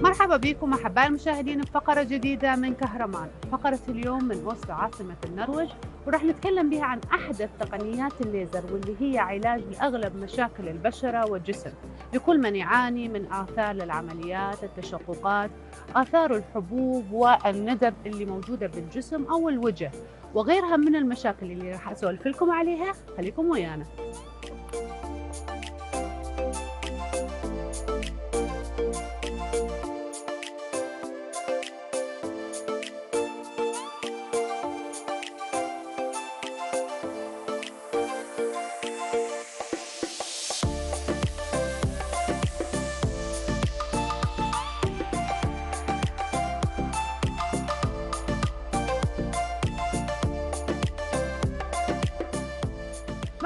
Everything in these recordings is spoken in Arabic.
مرحبا بكم احبائي المشاهدين بفقره جديدة من كهرمان، فقرة اليوم من اوسلو عاصمة النرويج وراح نتكلم بها عن أحدث تقنيات الليزر واللي هي علاج لأغلب مشاكل البشرة والجسم. لكل من يعاني من آثار للعمليات، التشققات، آثار الحبوب والندب اللي موجودة بالجسم أو الوجه وغيرها من المشاكل اللي راح اسولف لكم عليها، خليكم ويانا.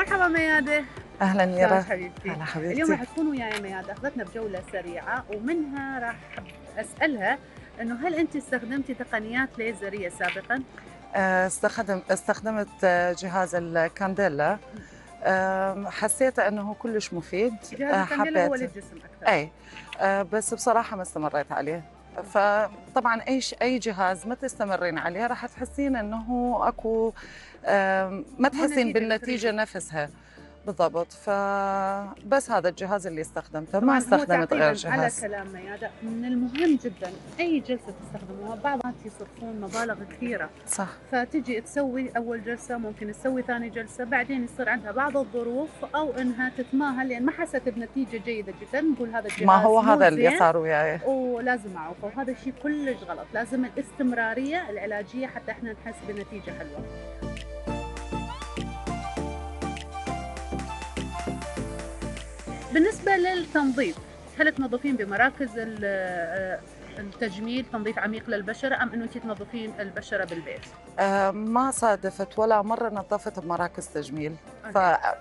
مرحبا ميادة. أهلا أهلا يرا حبيبتي. هلا حبيبتي. اليوم راح تكون وياي ميادة. أخذتنا بجولة سريعة ومنها راح أسألها إنه هل أنت استخدمتي تقنيات ليزرية سابقا؟ آه، استخدم استخدمت آه، جهاز الكانديلا. حسيت إنه كلش مفيد. جهاز آه، الكانديلا هو للجسم أكثر. اي بس بصراحة ما استمريت عليه. فطبعا أي أي جهاز ما تستمرين عليه راح تحسين إنه أكو ما تحسين بالنتيجة. نفسها بالضبط. فبس هذا الجهاز اللي استخدمته ما استخدمت غير تعقيباً على جهاز. كلام ميادة من المهم جدا أي جلسة تستخدموها بعض الناس يصرفون مبالغ كثيرة. صح. فتجي تسوي أول جلسة ممكن تسوي ثاني جلسة بعدين يصير عندها بعض الظروف أو إنها تتماهل لأن ما حست بنتيجة جيدة جدا. نقول هذا الجهاز ما هو هذا اللي صار وياي. ولازم اعوقه وهذا الشيء كلش غلط. لازم الاستمرارية العلاجية حتى إحنا نحس بنتيجة حلوة. بالنسبة للتنظيف هل تنظفين بمراكز ال- التجميل تنظيف عميق للبشرة أم إنه انت تنظفين البشرة بالبيت؟ آه، ما صادفت ولا مرة نظفت بمراكز تجميل.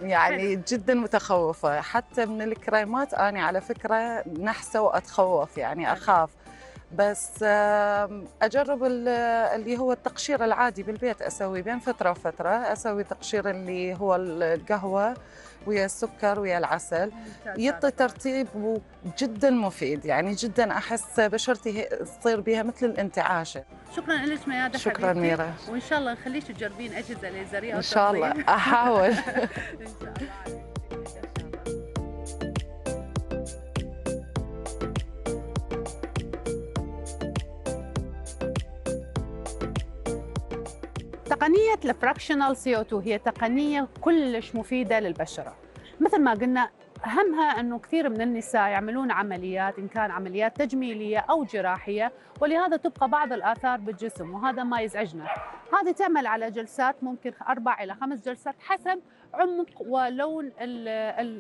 يعني جدا متخوفة. حتى من الكريمات أنا على فكرة نحسة وأتخوف يعني أخاف. بس ال- اللي هو التقشير العادي بالبيت أسوي بين فترة وفترة. أسوي تقشير اللي هو القهوة ويا السكر ويا العسل. يعطي. ترتيب جدا مفيد. يعني جدا أحس بشرتي تصير بها مثل الانتعاشة شكرا لك ميادة شكرا حبيبتي. ميرا. وإن شاء الله نخليك تجربين أجهزة ليزرية إن شاء الله. أحاول. إن شاء الله. تقنية الفراكشنال سي أو 2 هي تقنية كلش مفيدة للبشرة. مثل ما قلنا أهمها أنه كثير من النساء يعملون عمليات إن كان عمليات تجميلية أو جراحية ولهذا تبقى بعض الآثار بالجسم وهذا ما يزعجنا. هذه تعمل على جلسات ممكن أربع إلى خمس جلسات حسب عمق ولون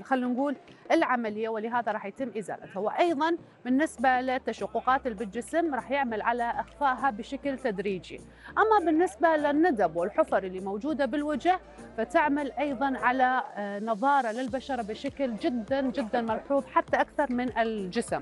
خلينا نقول العملية ولهذا راح يتم إزالتها. وأيضا بالنسبة للتشققات اللي بالجسم راح يعمل على إخفائها بشكل تدريجي. أما بالنسبة للندب والحفر اللي موجودة بالوجه فتعمل أيضا على آه، نضارة للبشرة بشكل جدا جدا ملحوظ حتى أكثر من الجسم.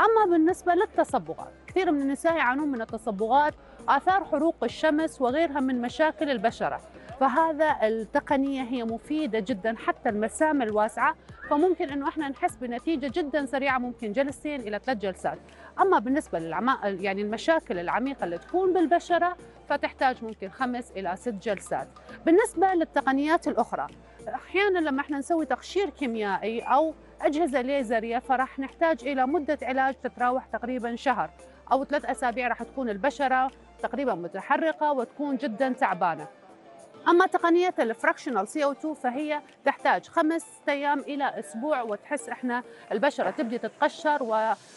أما بالنسبة للتصبغات كثير من النساء يعانون من التصبغات آثار حروق الشمس وغيرها من مشاكل البشرة. فهذا التقنية هي مفيدة جدا حتى المسام الواسعة فممكن إنه إحنا نحس بنتيجة جدا سريعة ممكن جلستين إلى ثلاث جلسات. أما بالنسبة للعما يعني المشاكل العميقة اللي تكون بالبشرة فتحتاج ممكن خمس إلى ست جلسات. بالنسبة للتقنيات الأخرى أحيانا لما إحنا نسوي تقشير كيميائي أو أجهزة ليزرية فراح نحتاج إلى مدة علاج تتراوح تقريبا شهر أو ثلاث أسابيع راح تكون البشرة تقريبا متحرقه وتكون جدا تعبانة. أما تقنيه ال fractional CO2 فهي تحتاج خمس أيام إلى أسبوع وتحس إحنا البشرة تبدي تتقشر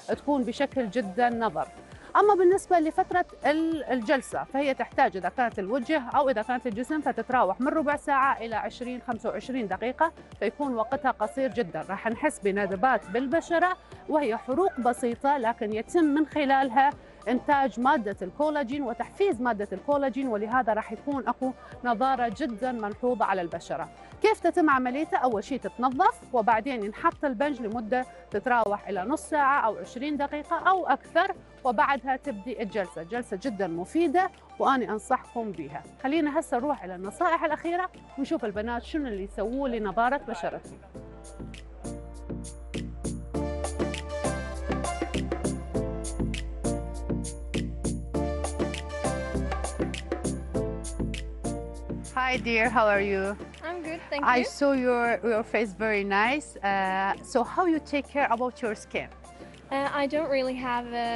وتكون بشكل جدا نظر. أما بالنسبة لفترة ال- الجلسة فهي تحتاج إذا كانت الوجه أو إذا كانت الجسم فتتراوح من ربع ساعة إلى 20 25 دقيقة فيكون وقتها قصير جدا. راح نحس بندبات بالبشرة وهي حروق بسيطة لكن يتم من خلالها إنتاج مادة الكولاجين وتحفيز مادة الكولاجين ولهذا راح يكون أكو نضاره جدا ملحوظه على البشرة. كيف تتم عمليتها؟ أول شيء تتنظف وبعدين ينحط البنج لمدة تتراوح إلى نص ساعة أو 20 دقيقة أو أكثر وبعدها تبدي الجلسة. جلسة جدا مفيدة واني أنصحكم بها. خلينا هسه نروح إلى النصائح الأخيرة ونشوف البنات شنو اللي يسووه لنضاره بشرتهم. Hi dear, how are you? I'm good, thank you. I saw your your face very nice. Uh, so how you take care about your skin? Uh, I don't really have a,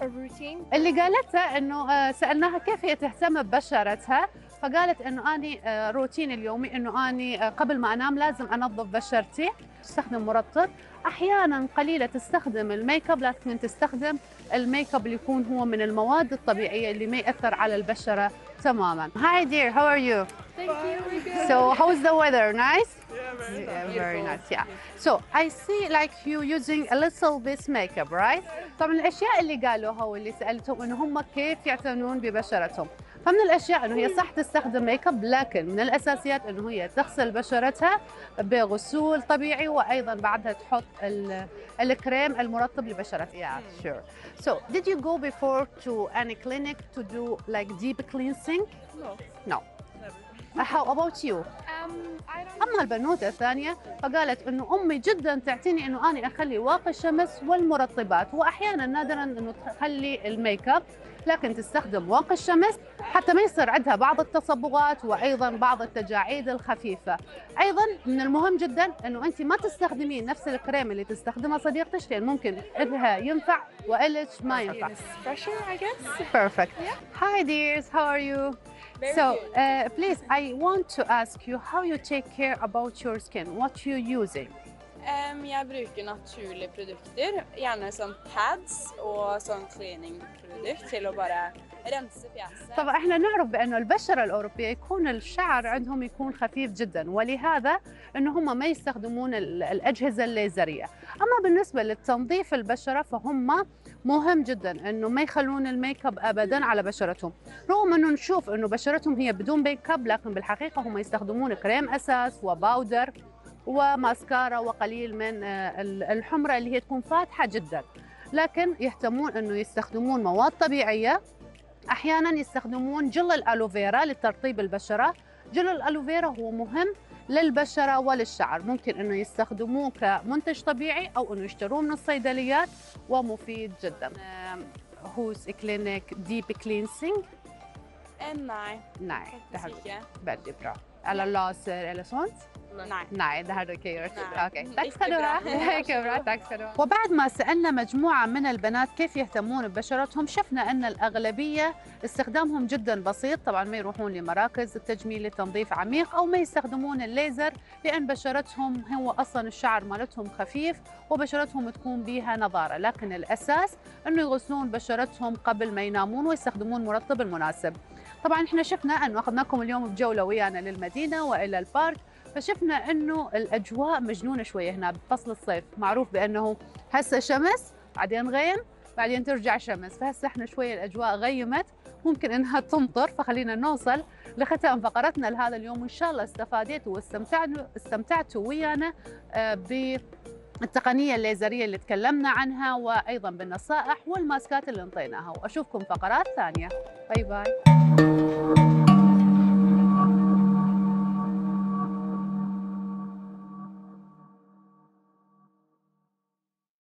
a routine. اللي قالتها انه آه، سالناها كيف هي تهتم ببشرتها فقالت انه اني آه، روتيني اليومي انه اني آه، قبل ما انام لازم انظف بشرتي تستخدم مرطب أحيانا قليلة تستخدم الميك أب لكن تستخدم الميك أب اللي يكون هو من المواد الطبيعية اللي ما يأثر على البشرة تماما Hi dear how are you Thank you. So how's the weather? Nice? Yeah, very nice. Yeah. So I see like you using a little bit makeup, right? طبعا الأشياء اللي قالوها واللي سألتهم إنه هم كيف يعتنون ببشرتهم. فمن الأشياء أنه هي صح تستخدم ميك اب لكن من الأساسيات أنه هي تغسل بشرتها بغسول طبيعي وأيضا بعدها تحط ال- الكريم المرطب لبشرتها. Yeah, sure. So did you go before to any clinic to do like deep cleansing? No. No. How about you? أما البنوتة الثانية فقالت إنه أمي جدا تعتني إنه اني أخلي واقي الشمس والمرطبات واحيانا نادرا إنه تخلي الميك أب لكن تستخدم واقي الشمس حتى ما يصير عندها بعض التصبغات وأيضا بعض التجاعيد الخفيفة. أيضا من المهم جدا إنه انت ما تستخدمين نفس الكريم اللي تستخدمها صديقتك لأن ممكن إلها ينفع وإلك ما ينفع. It's fresher, I guess. Perfect. Hi dears, how are you? Very so, good. uh, please, I want to ask you how you take care about your skin, what you using. Em, jeg bruker naturlige produkter, gjerne sånn pads og sånn cleaning-produkt til å bare rense fjeset. طبعا إحنا نعرف بانه البشره الاوروبيه يكون الشعر عندهم يكون خفيف جدا ولهذا انه هم ما يستخدمون ال- الاجهزه الليزريه اما بالنسبة للتنظيف البشره فهم مهم جدا إنه ما يخلون الميك أب ابدا على بشرتهم. رغم إنه نشوف إنه بشرتهم هي بدون ميك أب لكن بالحقيقة هم يستخدمون كريم أساس و powder وماسكارا وقليل من آه، ال- الحمرة اللي هي تكون فاتحة جدا. لكن يهتمون إنه يستخدمون مواد طبيعية. أحيانا يستخدمون جل الألوفيرا لترطيب البشرة. جل الألوفيرا هو مهم للبشرة وللشعر ممكن إنه يستخدموه كمنتج طبيعي أو إنه يشتروه من الصيدليات ومفيد جدا هوس كلينيك ديب كلينسينج nei, Nej, det här faktisk ikke. väldigt bra. Eller laser eller sånt? Bra, tack ska du ha. وبعد ما سألنا مجموعة من البنات كيف يهتمون ببشرتهم شفنا أن الأغلبية استخدامهم جدا بسيط. طبعا ما يروحون لمراكز التجميل لتنظيف عميق أو ما يستخدمون الليزر لأن بشرتهم هو أصلا الشعر مالتهم خفيف وبشرتهم تكون بها نضارة لكن الأساس أنه يغسلون بشرتهم قبل ما ينامون ويستخدمون مرطب المناسب. طبعا إحنا شفنا انه أخذناكم اليوم بجولة ويانا للمدينة وإلى البارك. فشفنا إنه الأجواء مجنونة شوية هنا بفصل الصيف. معروف بأنه هسه شمس بعدين غيم بعدين ترجع شمس. فهسه إحنا شوية الأجواء غيمت ممكن إنها تمطر. فخلينا نوصل لختام فقرتنا لهذا اليوم. وإن شاء الله استفاديتوا واستمتعتوا استمتعتوا ويانا آه، بالتقنية الليزرية اللي تكلمنا عنها وأيضا بالنصائح والماسكات اللي انطيناها. وأشوفكم فقرات ثانية. باي باي.